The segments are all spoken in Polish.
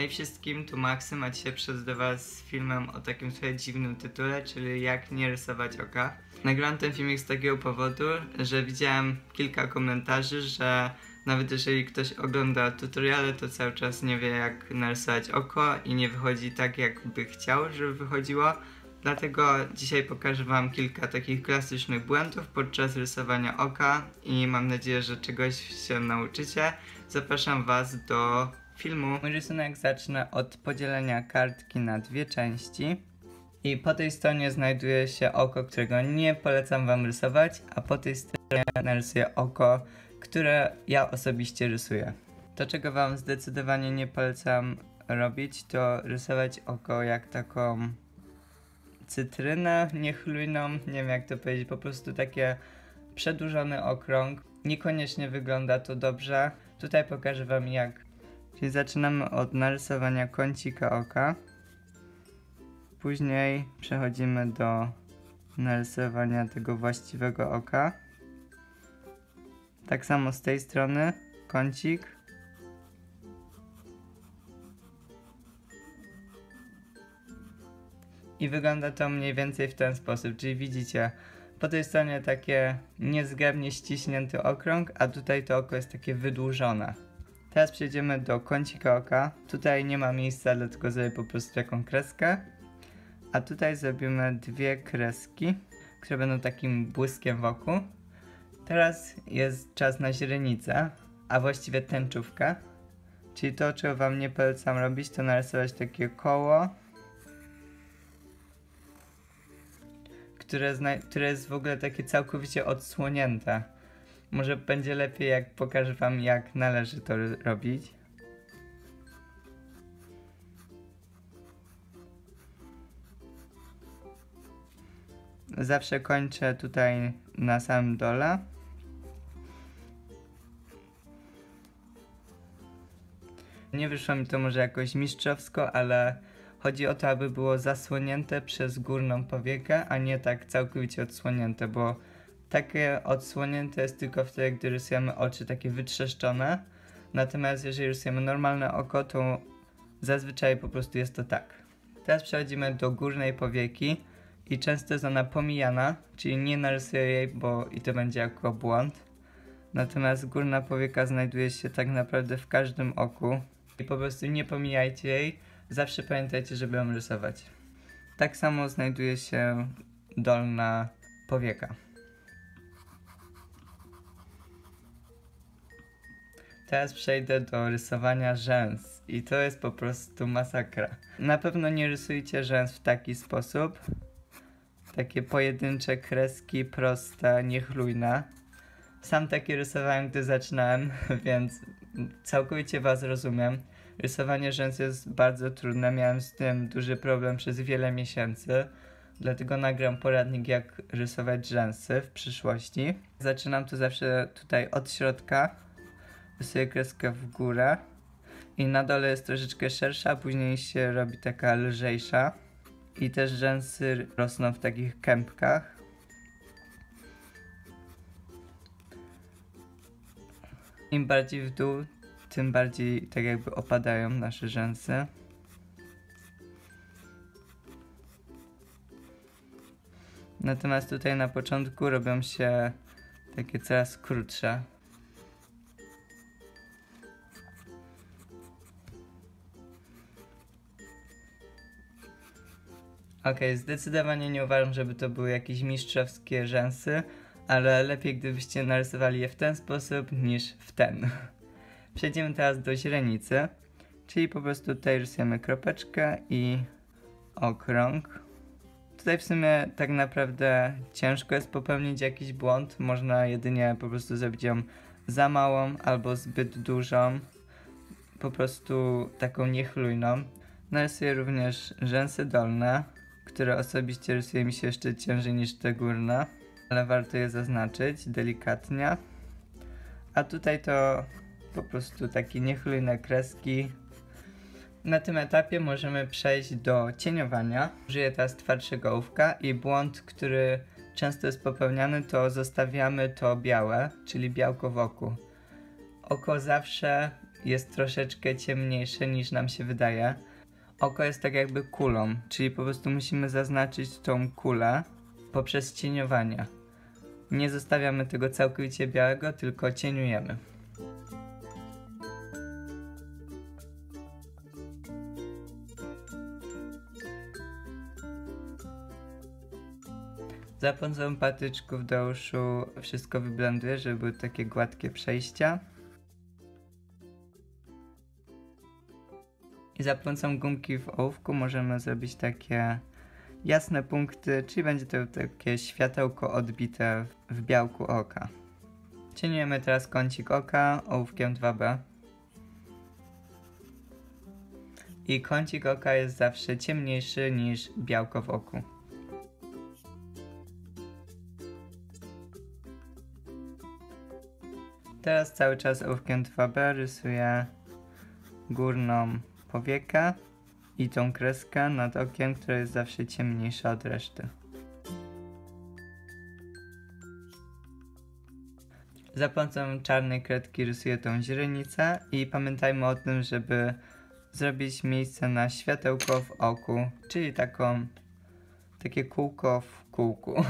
Hej wszystkim, tu Maksym, a dzisiaj przyszedł Was z filmem o takim trochę dziwnym tytule, czyli jak nie rysować oka. Nagrałem ten filmik z takiego powodu, że widziałem kilka komentarzy, że nawet jeżeli ktoś ogląda tutoriale, to cały czas nie wie jak narysować oko i nie wychodzi tak jakby chciał, żeby wychodziło. Dlatego dzisiaj pokażę Wam kilka takich klasycznych błędów podczas rysowania oka i mam nadzieję, że czegoś się nauczycie. Zapraszam Was do filmu. Mój rysunek zacznę od podzielenia kartki na dwie części. I po tej stronie znajduje się oko, którego nie polecam Wam rysować, a po tej stronie narysuję oko, które ja osobiście rysuję. To, czego Wam zdecydowanie nie polecam robić, to rysować oko jak taką cytrynę niechlujną, nie wiem jak to powiedzieć, po prostu takie przedłużony okrąg. Niekoniecznie wygląda to dobrze. Tutaj pokażę Wam jak. Czyli zaczynamy od narysowania kącika oka. Później przechodzimy do narysowania tego właściwego oka. Tak samo z tej strony kącik. I wygląda to mniej więcej w ten sposób, czyli widzicie po tej stronie takie niezgrabnie ściśnięty okrąg, a tutaj to oko jest takie wydłużone. Teraz przejdziemy do kącika oka. Tutaj nie ma miejsca, dlatego zrobię po prostu taką kreskę. A tutaj zrobimy dwie kreski, które będą takim błyskiem wokół. Teraz jest czas na źrenicę, a właściwie tęczówkę. Czyli to, czego wam nie polecam robić, to narysować takie koło, które, które jest w ogóle takie całkowicie odsłonięte. Może będzie lepiej, jak pokażę wam, jak należy to robić. Zawsze kończę tutaj na samym dole. Nie wyszło mi to może jakoś mistrzowsko, ale chodzi o to, aby było zasłonięte przez górną powiekę, a nie tak całkowicie odsłonięte, bo takie odsłonięte jest tylko wtedy, gdy rysujemy oczy takie wytrzeszczone. Natomiast jeżeli rysujemy normalne oko, to zazwyczaj po prostu jest to tak. Teraz przechodzimy do górnej powieki i często jest ona pomijana, czyli nie narysuję jej, bo i to będzie jako błąd. Natomiast górna powieka znajduje się tak naprawdę w każdym oku i po prostu nie pomijajcie jej, zawsze pamiętajcie, żeby ją rysować. Tak samo znajduje się dolna powieka. Teraz przejdę do rysowania rzęs i to jest po prostu masakra. Na pewno nie rysujcie rzęs w taki sposób. Takie pojedyncze kreski, proste, niechlujne. Sam takie rysowałem, gdy zaczynałem, więc całkowicie Was rozumiem. Rysowanie rzęs jest bardzo trudne, miałem z tym duży problem przez wiele miesięcy. Dlatego nagram poradnik, jak rysować rzęsy w przyszłości. Zaczynam to zawsze tutaj od środka, rysuję kreskę w górę i na dole jest troszeczkę szersza, a później się robi taka lżejsza. I też rzęsy rosną w takich kępkach. Im bardziej w dół, tym bardziej tak jakby opadają nasze rzęsy. Natomiast tutaj na początku robią się takie coraz krótsze. Okay, zdecydowanie nie uważam, żeby to były jakieś mistrzowskie rzęsy, ale lepiej gdybyście narysowali je w ten sposób niż w ten. Przejdziemy teraz do źrenicy, czyli po prostu tutaj rysujemy kropeczkę i okrąg. Tutaj w sumie tak naprawdę ciężko jest popełnić jakiś błąd, można jedynie po prostu zrobić ją za małą albo zbyt dużą, po prostu taką niechlujną. Narysuję również rzęsy dolne, które osobiście rysuje mi się jeszcze ciężej niż te górne, ale warto je zaznaczyć delikatnie. A tutaj to po prostu takie niechlujne kreski. Na tym etapie możemy przejść do cieniowania. Użyję teraz twardszego ołówka i błąd, który często jest popełniany, to zostawiamy to białe, czyli białko wokół. Oko zawsze jest troszeczkę ciemniejsze niż nam się wydaje. Oko jest tak jakby kulą, czyli po prostu musimy zaznaczyć tą kulę poprzez cieniowanie. Nie zostawiamy tego całkowicie białego, tylko cieniujemy. Za pomocą patyczków do uszu wszystko wyblenduję, żeby były takie gładkie przejścia. I za pomocą gumki w ołówku możemy zrobić takie jasne punkty, czyli będzie to takie światełko odbite w białku oka. Cieniujemy teraz kącik oka ołówkiem 2B. I kącik oka jest zawsze ciemniejszy niż białko w oku. Teraz cały czas ołówkiem 2B rysuję górną powiekę i tą kreskę nad okiem, która jest zawsze ciemniejsza od reszty. Za pomocą czarnej kredki rysuję tą źrenicę i pamiętajmy o tym, żeby zrobić miejsce na światełko w oku, czyli taką, takie kółko w kółku.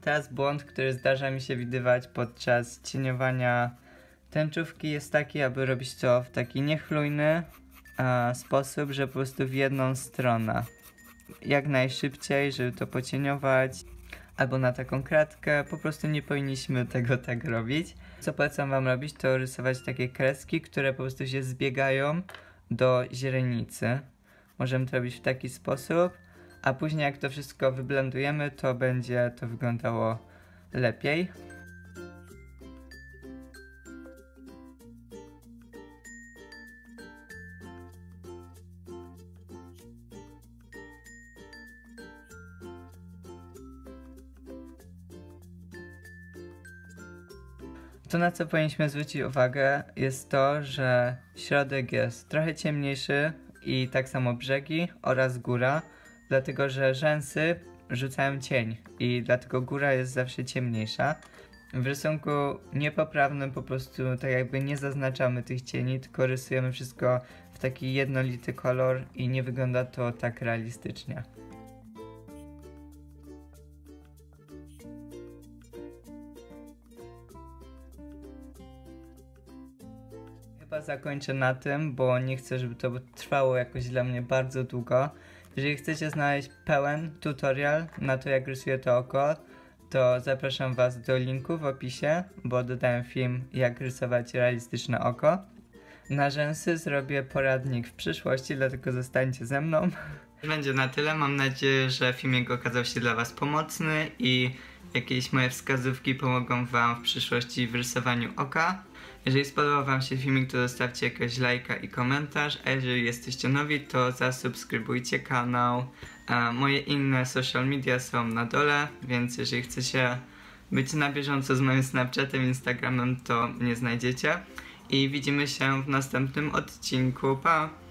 Teraz błąd, który zdarza mi się widywać podczas cieniowania tęczówki jest taki, aby robić to w taki niechlujny a, sposób, że po prostu w jedną stronę. Jak najszybciej, żeby to pocieniować, albo na taką kratkę, po prostu nie powinniśmy tego tak robić. Co polecam wam robić, to rysować takie kreski, które po prostu się zbiegają do źrenicy. Możemy to robić w taki sposób, a później jak to wszystko wyblendujemy, to będzie to wyglądało lepiej. To na co powinniśmy zwrócić uwagę jest to, że środek jest trochę ciemniejszy i tak samo brzegi oraz góra, dlatego że rzęsy rzucają cień i dlatego góra jest zawsze ciemniejsza. W rysunku niepoprawnym po prostu tak jakby nie zaznaczamy tych cieni, tylko rysujemy wszystko w taki jednolity kolor i nie wygląda to tak realistycznie. Chyba zakończę na tym, bo nie chcę, żeby to trwało jakoś dla mnie bardzo długo. Jeżeli chcecie znaleźć pełen tutorial na to, jak rysuję to oko, to zapraszam Was do linku w opisie, bo dodałem film, jak rysować realistyczne oko. Na rzęsy zrobię poradnik w przyszłości, dlatego zostańcie ze mną. Będzie na tyle. Mam nadzieję, że filmik okazał się dla Was pomocny i jakieś moje wskazówki pomogą Wam w przyszłości w rysowaniu oka. Jeżeli spodobał Wam się filmik, to zostawcie jakiegoś lajka i komentarz, a jeżeli jesteście nowi, to zasubskrybujcie kanał. A moje inne social media są na dole, więc jeżeli chcecie być na bieżąco z moim Snapchatem, Instagramem, to mnie znajdziecie. I widzimy się w następnym odcinku. Pa!